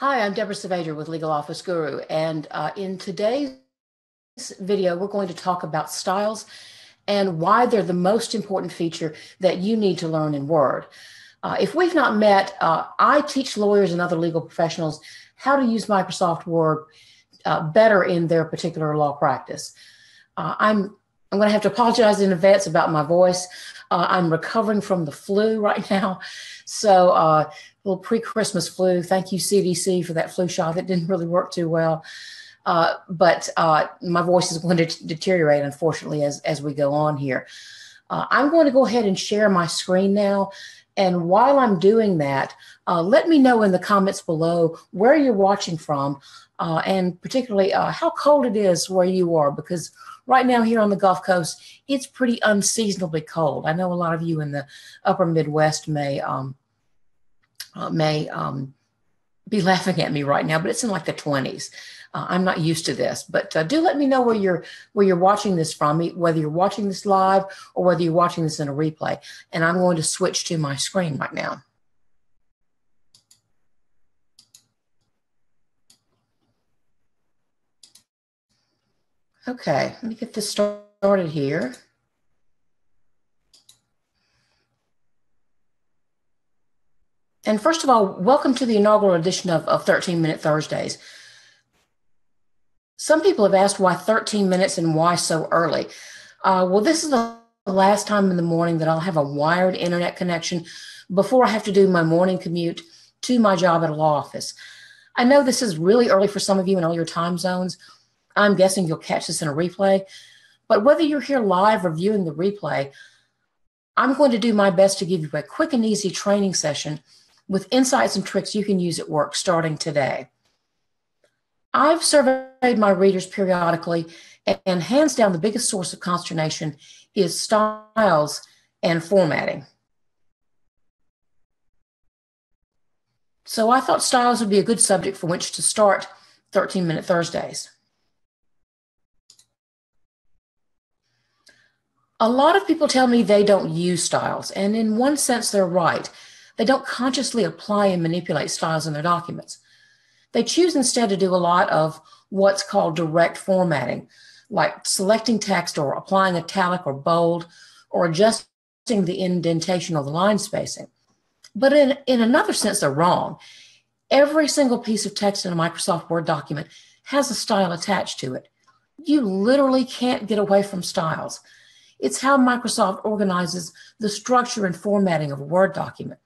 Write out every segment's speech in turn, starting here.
Hi, I'm Deborah Savadra with Legal Office Guru, and uh, in today's video, we're going to talk about styles and why they're the most important feature that you need to learn in Word. Uh, if we've not met, uh, I teach lawyers and other legal professionals how to use Microsoft Word uh, better in their particular law practice. Uh, I'm I'm going to have to apologize in advance about my voice. Uh, I'm recovering from the flu right now. So, uh, a little pre Christmas flu. Thank you, CDC, for that flu shot that didn't really work too well. Uh, but uh, my voice is going to deteriorate, unfortunately, as, as we go on here. Uh, I'm going to go ahead and share my screen now. And while I'm doing that, uh, let me know in the comments below where you're watching from uh, and particularly uh, how cold it is where you are, because right now here on the Gulf Coast, it's pretty unseasonably cold. I know a lot of you in the upper Midwest may um, uh, may um, be laughing at me right now, but it's in like the 20s. Uh, I'm not used to this, but uh, do let me know where you're where you're watching this from, whether you're watching this live or whether you're watching this in a replay. And I'm going to switch to my screen right now. Okay, let me get this started here. And first of all, welcome to the inaugural edition of, of 13 Minute Thursdays. Some people have asked why 13 minutes and why so early. Uh, well, this is the last time in the morning that I'll have a wired internet connection before I have to do my morning commute to my job at a law office. I know this is really early for some of you in all your time zones. I'm guessing you'll catch this in a replay. But whether you're here live or viewing the replay, I'm going to do my best to give you a quick and easy training session with insights and tricks you can use at work starting today. I've surveyed my readers periodically, and hands down, the biggest source of consternation is styles and formatting. So I thought styles would be a good subject for which to start 13 Minute Thursdays. A lot of people tell me they don't use styles, and in one sense, they're right. They don't consciously apply and manipulate styles in their documents. They choose instead to do a lot of what's called direct formatting, like selecting text or applying italic or bold or adjusting the indentation or the line spacing. But in, in another sense, they're wrong. Every single piece of text in a Microsoft Word document has a style attached to it. You literally can't get away from styles. It's how Microsoft organizes the structure and formatting of a Word document.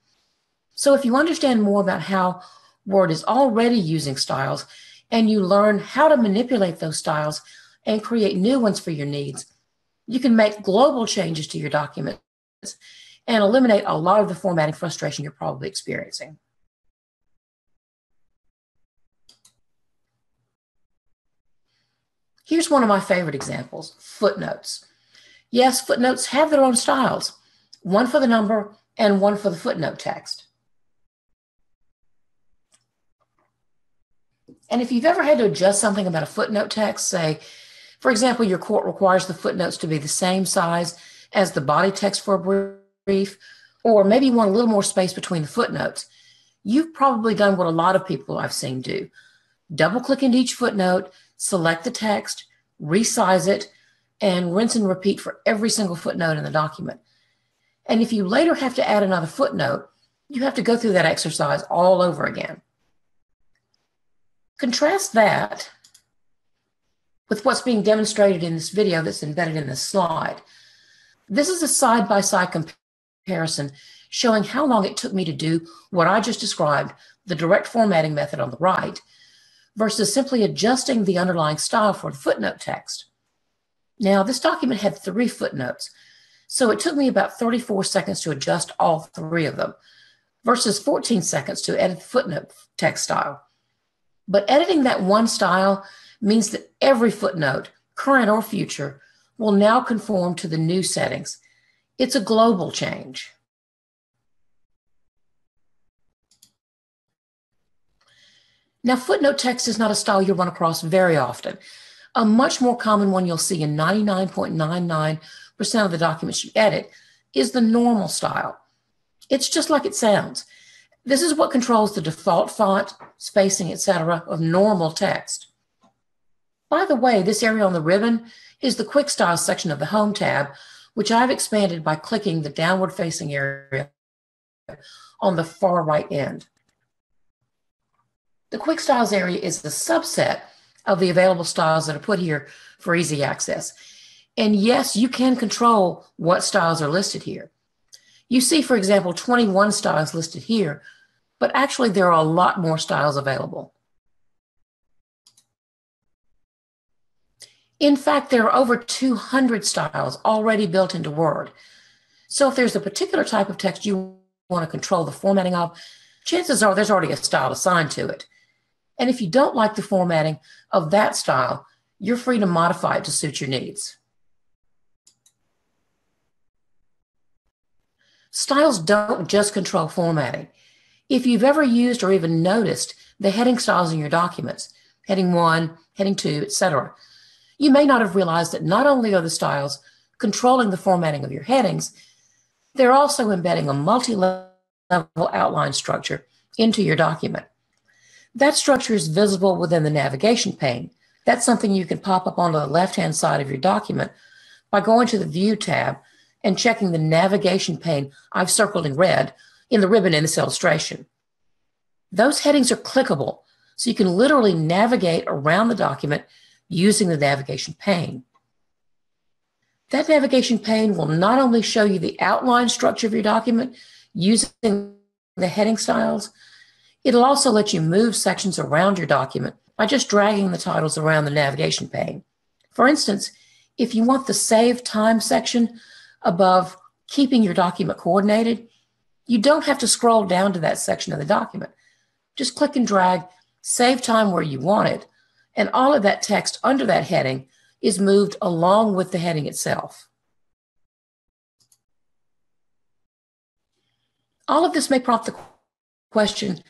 So if you understand more about how Word is already using styles and you learn how to manipulate those styles and create new ones for your needs, you can make global changes to your documents and eliminate a lot of the formatting frustration you're probably experiencing. Here's one of my favorite examples, footnotes. Yes, footnotes have their own styles, one for the number and one for the footnote text. And if you've ever had to adjust something about a footnote text, say, for example, your court requires the footnotes to be the same size as the body text for a brief, or maybe you want a little more space between the footnotes, you've probably done what a lot of people I've seen do. Double click into each footnote, select the text, resize it, and rinse and repeat for every single footnote in the document. And if you later have to add another footnote, you have to go through that exercise all over again. Contrast that with what's being demonstrated in this video that's embedded in this slide. This is a side-by-side comparison showing how long it took me to do what I just described, the direct formatting method on the right, versus simply adjusting the underlying style for the footnote text. Now, this document had three footnotes, so it took me about 34 seconds to adjust all three of them, versus 14 seconds to edit footnote text style. But editing that one style means that every footnote, current or future, will now conform to the new settings. It's a global change. Now, footnote text is not a style you'll run across very often. A much more common one you'll see in 99.99% of the documents you edit is the normal style. It's just like it sounds This is what controls the default font, spacing, etc. of normal text. By the way, this area on the ribbon is the Quick Style section of the Home tab, which I've expanded by clicking the downward facing area on the far right end. The Quick Styles area is the subset of the available styles that are put here for easy access. And yes, you can control what styles are listed here. You see, for example, 21 styles listed here, but actually there are a lot more styles available. In fact, there are over 200 styles already built into Word. So if there's a particular type of text you want to control the formatting of, chances are there's already a style assigned to it. And if you don't like the formatting of that style, you're free to modify it to suit your needs. Styles don't just control formatting. If you've ever used or even noticed the heading styles in your documents, heading one, heading two, etc., you may not have realized that not only are the styles controlling the formatting of your headings, they're also embedding a multi-level outline structure into your document. That structure is visible within the navigation pane. That's something you can pop up onto the left-hand side of your document by going to the View tab and checking the navigation pane I've circled in red in the ribbon in this illustration. Those headings are clickable, so you can literally navigate around the document using the navigation pane. That navigation pane will not only show you the outline structure of your document using the heading styles, it'll also let you move sections around your document by just dragging the titles around the navigation pane. For instance, if you want the Save Time section above keeping your document coordinated, you don't have to scroll down to that section of the document. Just click and drag, save time where you want it, and all of that text under that heading is moved along with the heading itself. All of this may prompt the question,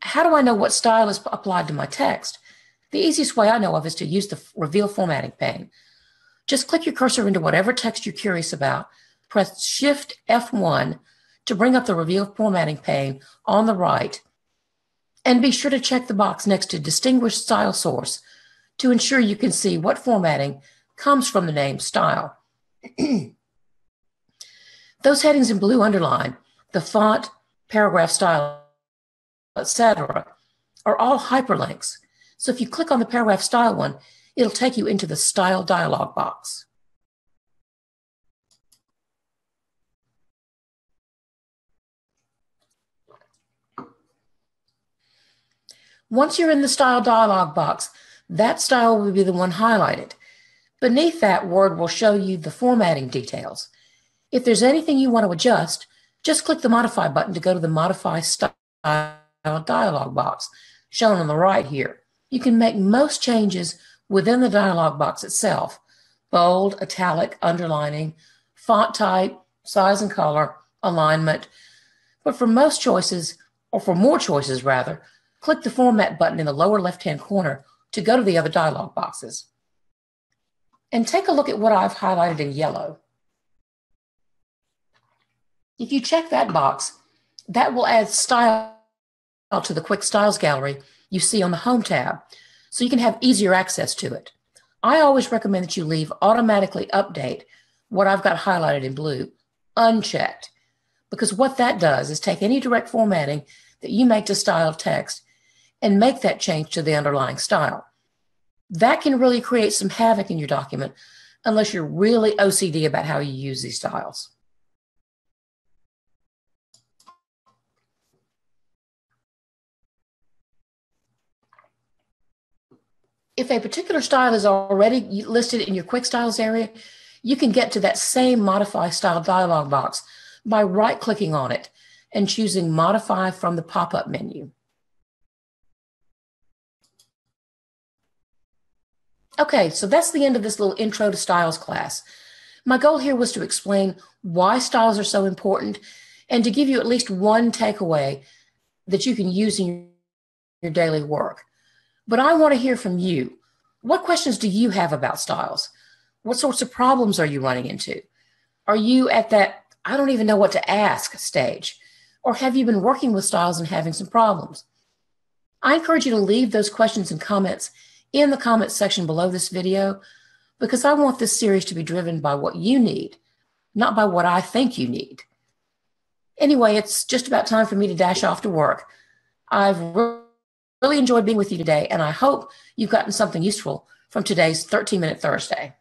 how do I know what style is applied to my text? The easiest way I know of is to use the reveal formatting pane. Just click your cursor into whatever text you're curious about, press Shift F1 to bring up the reveal formatting pane on the right, and be sure to check the box next to Distinguish Style Source to ensure you can see what formatting comes from the name style. Those headings in blue underline, the font, paragraph style, etc., are all hyperlinks. So if you click on the paragraph style one, it'll take you into the style dialog box. Once you're in the style dialog box, that style will be the one highlighted. Beneath that, Word will show you the formatting details. If there's anything you want to adjust, just click the Modify button to go to the Modify Style dialog box, shown on the right here. You can make most changes within the dialog box itself bold, italic, underlining, font type, size and color, alignment. But for most choices, or for more choices rather, click the Format button in the lower left hand corner to go to the other dialog boxes. And take a look at what I've highlighted in yellow. If you check that box, that will add style to the Quick Styles gallery you see on the Home tab so you can have easier access to it. I always recommend that you leave automatically update what I've got highlighted in blue unchecked because what that does is take any direct formatting that you make to style text and make that change to the underlying style. That can really create some havoc in your document unless you're really OCD about how you use these styles. If a particular style is already listed in your quick styles area, you can get to that same modify style dialog box by right clicking on it and choosing modify from the pop-up menu. Okay, so that's the end of this little intro to styles class. My goal here was to explain why styles are so important and to give you at least one takeaway that you can use in your daily work. But I want to hear from you. What questions do you have about styles? What sorts of problems are you running into? Are you at that, I don't even know what to ask stage? Or have you been working with styles and having some problems? I encourage you to leave those questions and comments in the comments section below this video because I want this series to be driven by what you need, not by what I think you need. Anyway, it's just about time for me to dash off to work. I've really enjoyed being with you today, and I hope you've gotten something useful from today's 13 Minute Thursday.